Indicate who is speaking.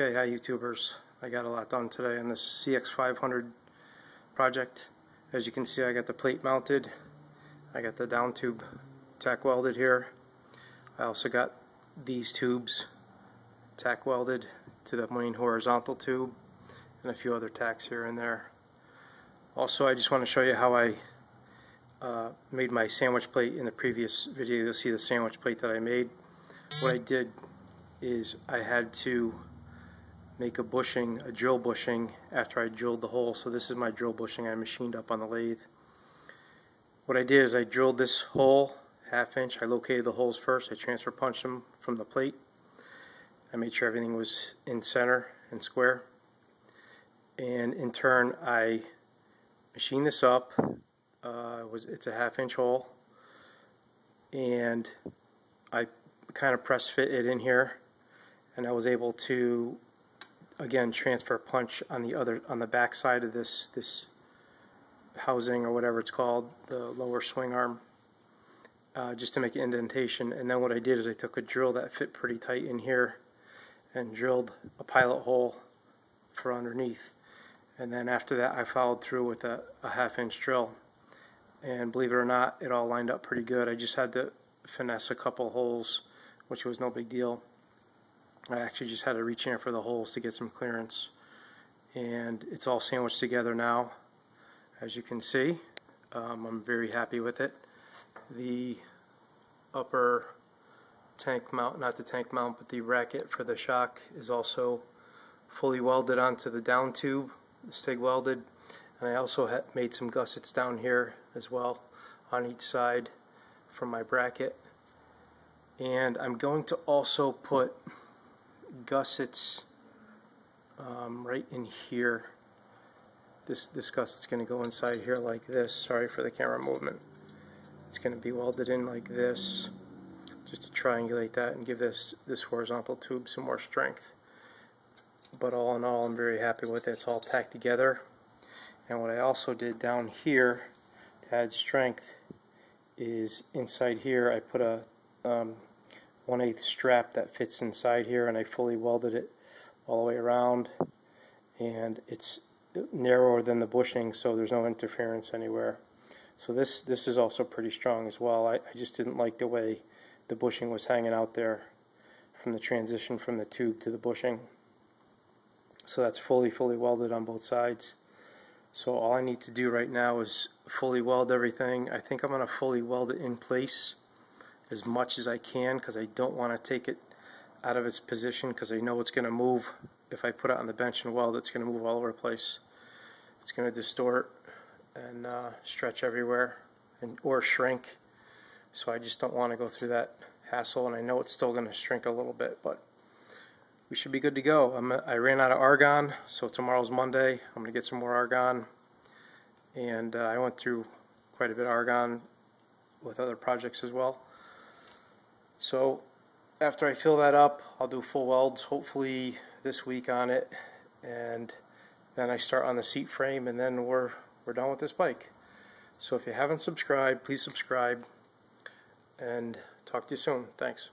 Speaker 1: Okay, hi YouTubers. I got a lot done today on this CX500 project. As you can see, I got the plate mounted. I got the down tube tack welded here. I also got these tubes tack welded to the main horizontal tube and a few other tacks here and there. Also, I just want to show you how I uh, made my sandwich plate in the previous video. You'll see the sandwich plate that I made. What I did is I had to make a bushing, a drill bushing after I drilled the hole. So this is my drill bushing I machined up on the lathe. What I did is I drilled this hole half inch. I located the holes first. I transfer punched them from the plate. I made sure everything was in center and square. And in turn, I machined this up. Uh, it was it's a half inch hole, and I kind of press fit it in here, and I was able to again transfer punch on the other on the back side of this this housing or whatever it's called, the lower swing arm, uh, just to make an indentation. And then what I did is I took a drill that fit pretty tight in here and drilled a pilot hole for underneath. And then after that, I followed through with a, a half inch drill. And believe it or not, it all lined up pretty good. I just had to finesse a couple holes, which was no big deal. I actually just had to reach in for the holes to get some clearance. And it's all sandwiched together now, as you can see. Um, I'm very happy with it. The upper tank mount, not the tank mount, but the racket for the shock is also fully welded onto the down tube, STIG welded. And I also made some gussets down here as well on each side from my bracket. And I'm going to also put gussets um, right in here. This, this gusset's going to go inside here like this. Sorry for the camera movement. It's going to be welded in like this just to triangulate that and give this, this horizontal tube some more strength. But all in all, I'm very happy with it. It's all tacked together. And what I also did down here to add strength is inside here I put a um, 1 8 strap that fits inside here and I fully welded it all the way around. And it's narrower than the bushing so there's no interference anywhere. So this this is also pretty strong as well. I, I just didn't like the way the bushing was hanging out there from the transition from the tube to the bushing. So that's fully fully welded on both sides. So all I need to do right now is fully weld everything. I think I'm going to fully weld it in place as much as I can because I don't want to take it out of its position because I know it's going to move. If I put it on the bench and weld, it's going to move all over the place. It's going to distort and uh, stretch everywhere and or shrink. So I just don't want to go through that hassle, and I know it's still going to shrink a little bit, but we should be good to go. I'm, I ran out of argon, so tomorrow's Monday. I'm going to get some more argon, and uh, I went through quite a bit of argon with other projects as well. So after I fill that up, I'll do full welds hopefully this week on it, and then I start on the seat frame, and then we're we're done with this bike. So if you haven't subscribed, please subscribe, and talk to you soon. Thanks.